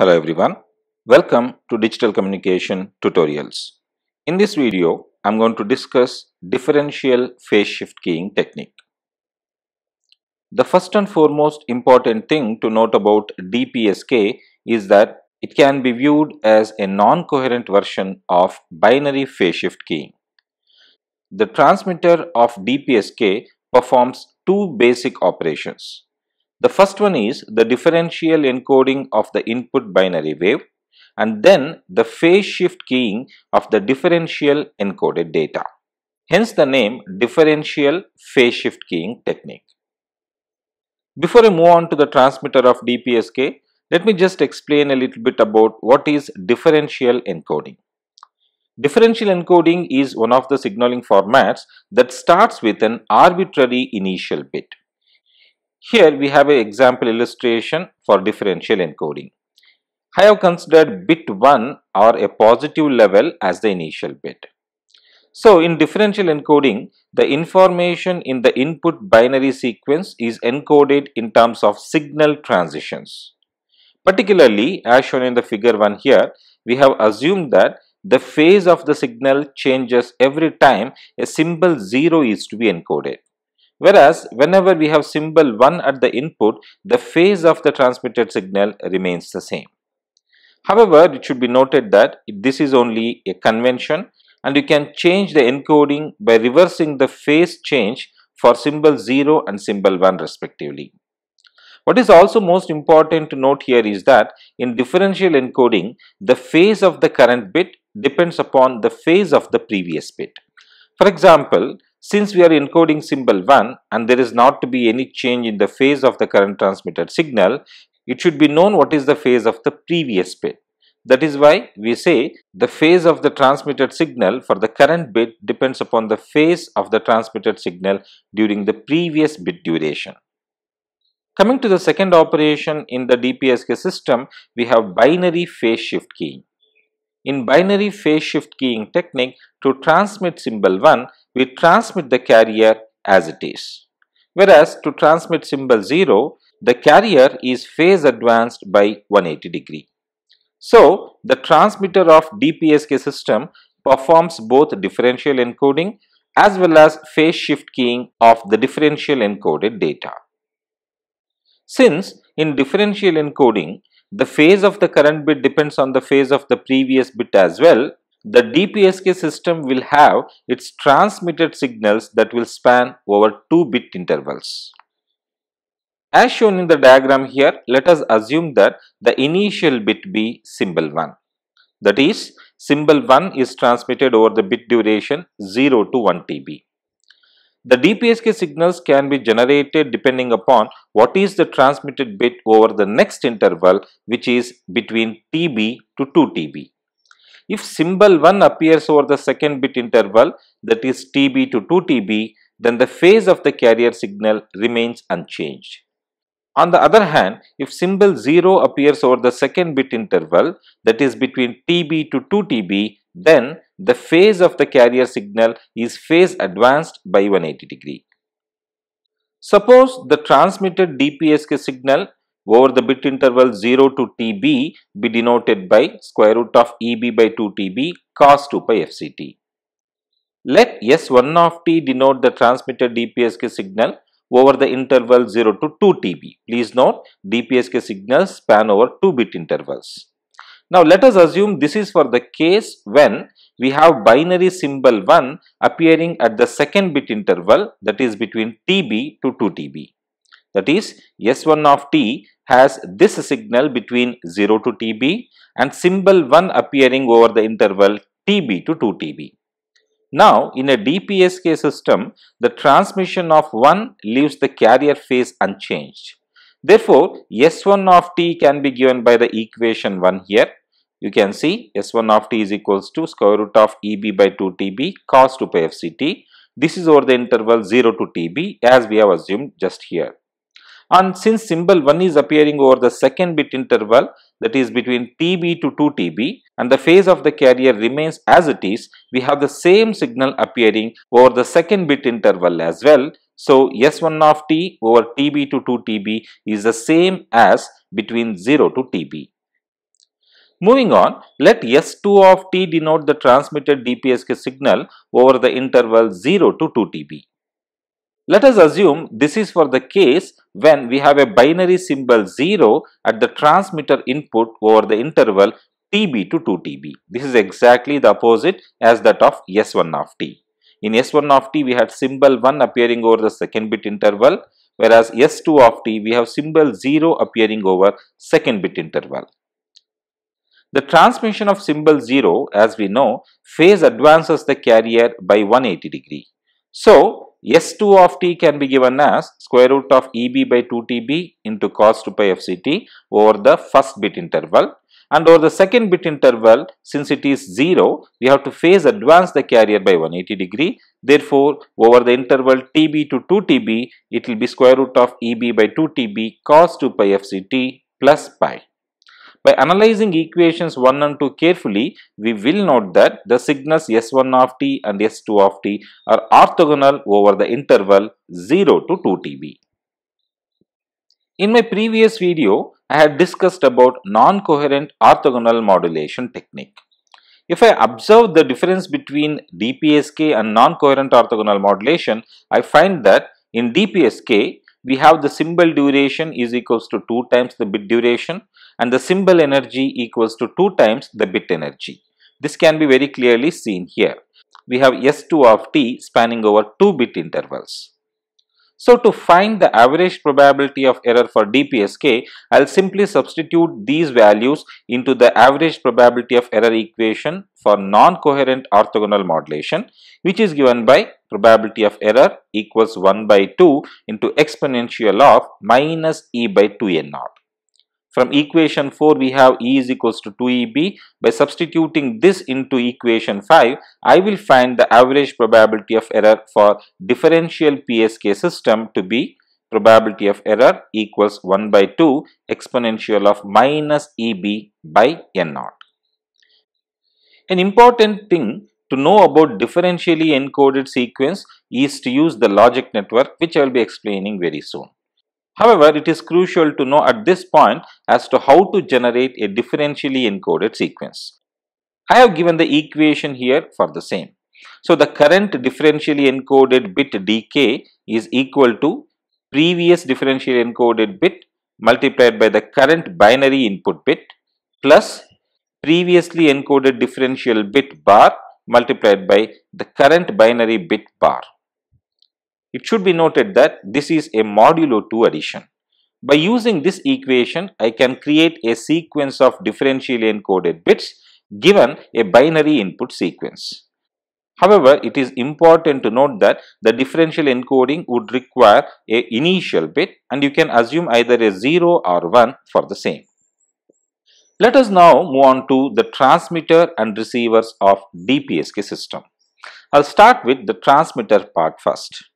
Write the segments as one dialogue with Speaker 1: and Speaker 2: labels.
Speaker 1: Hello everyone, welcome to Digital Communication Tutorials. In this video, I'm going to discuss differential phase shift keying technique. The first and foremost important thing to note about DPSK is that it can be viewed as a non-coherent version of binary phase shift keying. The transmitter of DPSK performs two basic operations. The first one is the differential encoding of the input binary wave and then the phase shift keying of the differential encoded data. Hence the name differential phase shift keying technique. Before I move on to the transmitter of DPSK, let me just explain a little bit about what is differential encoding. Differential encoding is one of the signaling formats that starts with an arbitrary initial bit. Here we have an example illustration for differential encoding. I have considered bit 1 or a positive level as the initial bit. So in differential encoding, the information in the input binary sequence is encoded in terms of signal transitions. Particularly as shown in the figure 1 here, we have assumed that the phase of the signal changes every time a symbol 0 is to be encoded. Whereas whenever we have symbol 1 at the input, the phase of the transmitted signal remains the same. However, it should be noted that this is only a convention and you can change the encoding by reversing the phase change for symbol 0 and symbol 1 respectively. What is also most important to note here is that in differential encoding, the phase of the current bit depends upon the phase of the previous bit. For example, since we are encoding symbol 1 and there is not to be any change in the phase of the current transmitted signal, it should be known what is the phase of the previous bit. That is why we say the phase of the transmitted signal for the current bit depends upon the phase of the transmitted signal during the previous bit duration. Coming to the second operation in the DPSK system, we have binary phase shift keying. In binary phase shift keying technique, to transmit symbol 1, we transmit the carrier as it is. Whereas to transmit symbol 0, the carrier is phase advanced by 180 degree. So, the transmitter of DPSK system performs both differential encoding as well as phase shift keying of the differential encoded data. Since in differential encoding, the phase of the current bit depends on the phase of the previous bit as well, the DPSK system will have its transmitted signals that will span over 2 bit intervals. As shown in the diagram here, let us assume that the initial bit be symbol 1. That is, symbol 1 is transmitted over the bit duration 0 to 1 TB. The DPSK signals can be generated depending upon what is the transmitted bit over the next interval which is between TB to 2 TB. If symbol 1 appears over the second bit interval that is TB to 2 TB, then the phase of the carrier signal remains unchanged. On the other hand, if symbol 0 appears over the second bit interval that is between TB to 2 TB, then the phase of the carrier signal is phase advanced by 180 degree. Suppose the transmitted DPSK signal over the bit interval 0 to TB be denoted by square root of EB by 2 TB cos 2 pi FCT. Let S1 of t denote the transmitted DPSK signal over the interval 0 to 2 TB. Please note DPSK signals span over 2 bit intervals. Now let us assume this is for the case when we have binary symbol 1 appearing at the second bit interval that is between TB to 2 TB. That is S1 of t has this signal between 0 to TB and symbol 1 appearing over the interval TB to 2 TB. Now, in a DPSK system, the transmission of 1 leaves the carrier phase unchanged. Therefore, S1 of t can be given by the equation 1 here. You can see S1 of t is equals to square root of EB by 2 TB cos 2 pi FCT. This is over the interval 0 to TB as we have assumed just here. And since symbol 1 is appearing over the second bit interval that is between TB to 2 TB and the phase of the carrier remains as it is, we have the same signal appearing over the second bit interval as well. So, S1 of t over TB to 2 TB is the same as between 0 to TB. Moving on, let S2 of t denote the transmitted DPSK signal over the interval 0 to 2 TB. Let us assume this is for the case when we have a binary symbol 0 at the transmitter input over the interval TB to 2 TB. This is exactly the opposite as that of S1 of t. In S1 of t we had symbol 1 appearing over the second bit interval whereas S2 of t we have symbol 0 appearing over second bit interval. The transmission of symbol 0 as we know phase advances the carrier by 180 degree. So S2 of t can be given as square root of EB by 2TB into cos 2 pi FCT over the first bit interval and over the second bit interval since it is 0 we have to phase advance the carrier by 180 degree therefore over the interval TB to 2TB it will be square root of EB by 2TB cos 2 pi FCT plus pi. By analyzing equations 1 and 2 carefully, we will note that the signals S1 of t and S2 of t are orthogonal over the interval 0 to 2 TB. In my previous video, I had discussed about non-coherent orthogonal modulation technique. If I observe the difference between DPSK and non-coherent orthogonal modulation, I find that in DPSK, we have the symbol duration is equals to 2 times the bit duration and the symbol energy equals to 2 times the bit energy. This can be very clearly seen here. We have S2 of t spanning over 2 bit intervals. So to find the average probability of error for DPSK, I'll simply substitute these values into the average probability of error equation for non-coherent orthogonal modulation, which is given by probability of error equals 1 by 2 into exponential of minus e by 2n naught. From equation 4 we have E is equals to 2EB. By substituting this into equation 5, I will find the average probability of error for differential PSK system to be probability of error equals 1 by 2 exponential of minus EB by N naught. An important thing to know about differentially encoded sequence is to use the logic network which I will be explaining very soon. However, it is crucial to know at this point as to how to generate a differentially encoded sequence. I have given the equation here for the same. So, the current differentially encoded bit dk is equal to previous differentially encoded bit multiplied by the current binary input bit plus previously encoded differential bit bar multiplied by the current binary bit bar. It should be noted that this is a modulo 2 addition. By using this equation, I can create a sequence of differentially encoded bits given a binary input sequence. However, it is important to note that the differential encoding would require a initial bit and you can assume either a 0 or 1 for the same. Let us now move on to the transmitter and receivers of DPSK system. I'll start with the transmitter part first.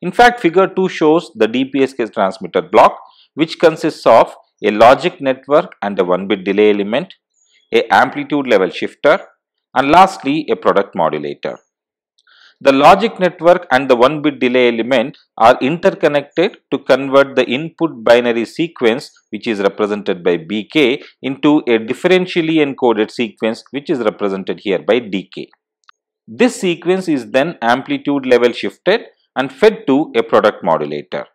Speaker 1: In fact, figure 2 shows the DPSK transmitter block which consists of a logic network and a 1-bit delay element, a amplitude level shifter and lastly a product modulator. The logic network and the 1-bit delay element are interconnected to convert the input binary sequence which is represented by BK into a differentially encoded sequence which is represented here by DK. This sequence is then amplitude level shifted and fed to a product modulator.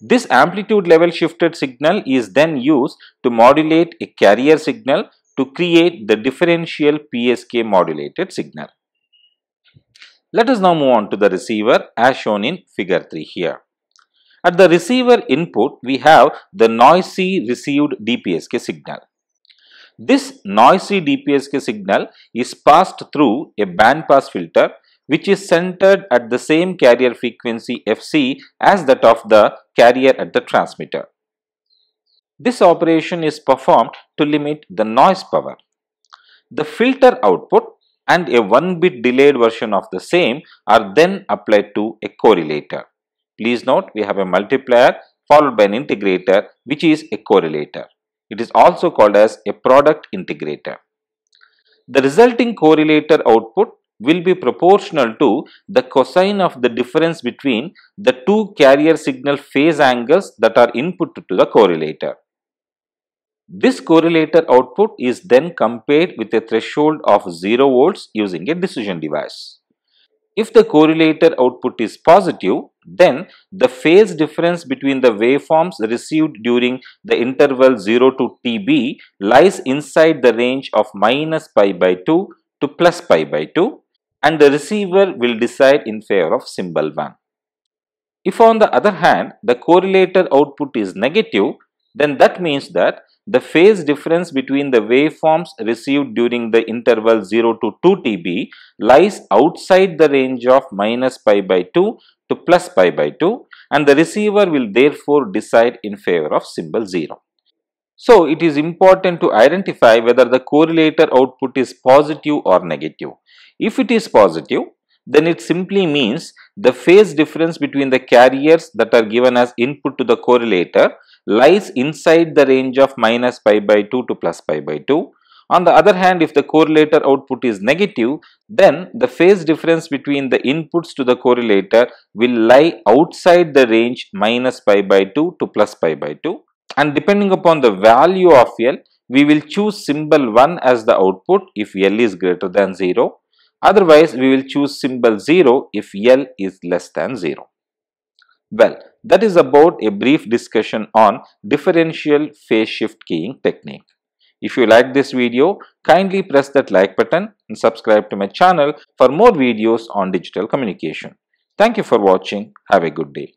Speaker 1: This amplitude level shifted signal is then used to modulate a carrier signal to create the differential PSK modulated signal. Let us now move on to the receiver as shown in figure 3 here. At the receiver input, we have the noisy received DPSK signal. This noisy DPSK signal is passed through a bandpass filter which is centered at the same carrier frequency Fc as that of the carrier at the transmitter. This operation is performed to limit the noise power. The filter output and a 1-bit delayed version of the same are then applied to a correlator. Please note we have a multiplier followed by an integrator which is a correlator. It is also called as a product integrator. The resulting correlator output will be proportional to the cosine of the difference between the two carrier signal phase angles that are input to the correlator. This correlator output is then compared with a threshold of 0 volts using a decision device. If the correlator output is positive, then the phase difference between the waveforms received during the interval 0 to TB lies inside the range of minus pi by 2 to plus pi by 2 and the receiver will decide in favor of symbol 1. If on the other hand the correlator output is negative, then that means that the phase difference between the waveforms received during the interval 0 to 2 TB lies outside the range of minus pi by 2 to plus pi by 2 and the receiver will therefore decide in favor of symbol 0. So, it is important to identify whether the correlator output is positive or negative. If it is positive, then it simply means the phase difference between the carriers that are given as input to the correlator lies inside the range of minus pi by 2 to plus pi by 2. On the other hand, if the correlator output is negative, then the phase difference between the inputs to the correlator will lie outside the range minus pi by 2 to plus pi by 2. And depending upon the value of L, we will choose symbol 1 as the output if L is greater than 0. Otherwise, we will choose symbol 0 if L is less than 0. Well, that is about a brief discussion on differential phase shift keying technique. If you like this video, kindly press that like button and subscribe to my channel for more videos on digital communication. Thank you for watching. Have a good day.